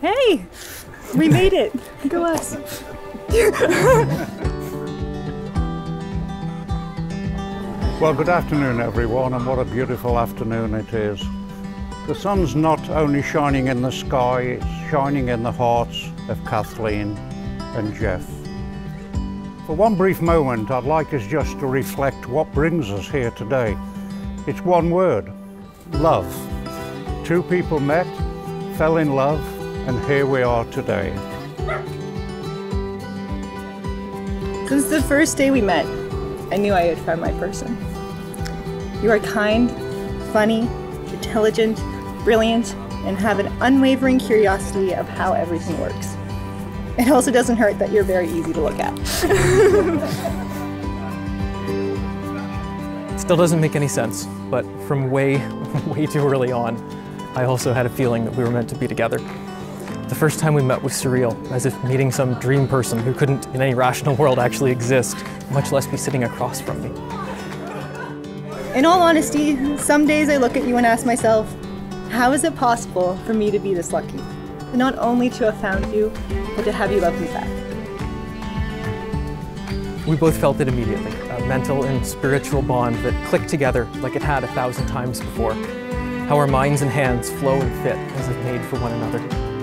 Hey, we made it. Go us. Well, good afternoon, everyone, and what a beautiful afternoon it is. The sun's not only shining in the sky, it's shining in the hearts of Kathleen and Jeff. For one brief moment, I'd like us just to reflect what brings us here today. It's one word, love. Two people met, fell in love, and here we are today. Since the first day we met, I knew I had found my person. You are kind, funny, intelligent, brilliant, and have an unwavering curiosity of how everything works. It also doesn't hurt that you're very easy to look at. Still doesn't make any sense, but from way, way too early on, I also had a feeling that we were meant to be together. The first time we met was surreal, as if meeting some dream person who couldn't, in any rational world, actually exist, much less be sitting across from me. In all honesty, some days I look at you and ask myself, how is it possible for me to be this lucky? Not only to have found you, but to have you love me back. We both felt it immediately, a mental and spiritual bond that clicked together like it had a thousand times before. How our minds and hands flow and fit as if made for one another.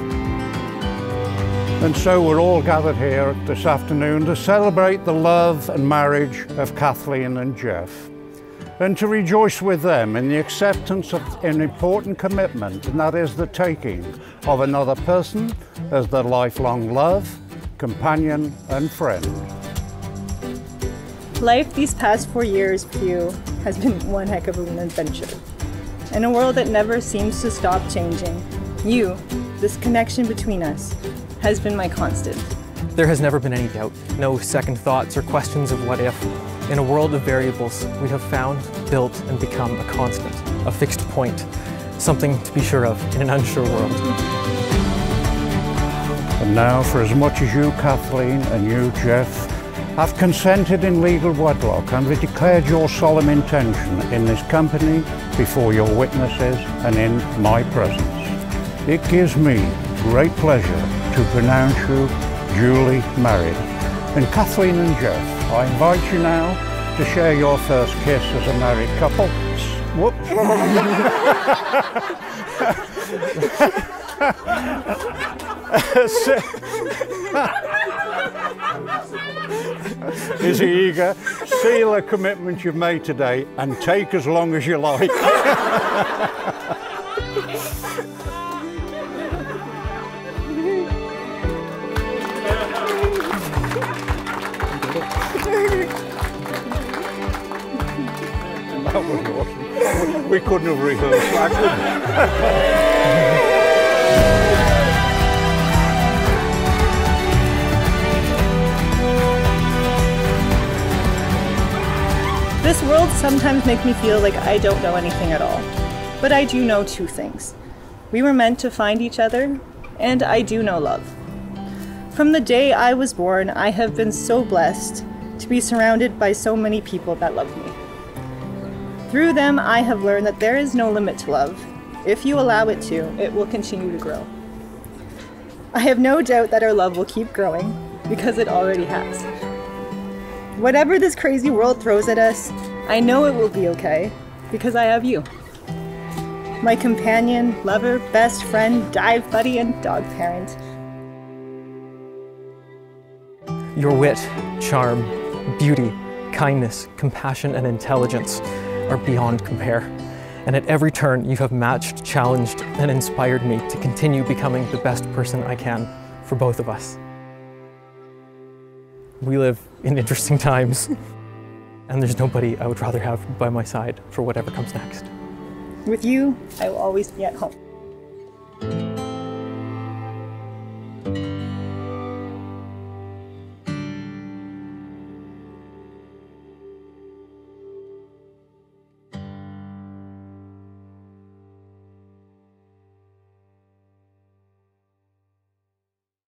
And so we're all gathered here this afternoon to celebrate the love and marriage of Kathleen and Jeff and to rejoice with them in the acceptance of an important commitment, and that is the taking of another person as their lifelong love, companion, and friend. Life these past four years for you has been one heck of an adventure. In a world that never seems to stop changing, you, this connection between us, has been my constant. There has never been any doubt, no second thoughts or questions of what if. In a world of variables, we have found, built, and become a constant, a fixed point, something to be sure of in an unsure world. And now, for as much as you, Kathleen, and you, Jeff, have consented in legal wedlock and have declared your solemn intention in this company before your witnesses and in my presence, it gives me great pleasure to pronounce you duly married. And Kathleen and Jeff, I invite you now to share your first kiss as a married couple. Whoops. Is he eager? Seal a commitment you've made today and take as long as you like. We couldn't have rehearsed that. This world sometimes makes me feel like I don't know anything at all. But I do know two things. We were meant to find each other, and I do know love. From the day I was born, I have been so blessed to be surrounded by so many people that love me. Through them, I have learned that there is no limit to love. If you allow it to, it will continue to grow. I have no doubt that our love will keep growing because it already has. Whatever this crazy world throws at us, I know it will be okay because I have you. My companion, lover, best friend, dive buddy, and dog parent. Your wit, charm, beauty, kindness, compassion, and intelligence are beyond compare. And at every turn, you have matched, challenged, and inspired me to continue becoming the best person I can for both of us. We live in interesting times, and there's nobody I would rather have by my side for whatever comes next. With you, I will always be at home.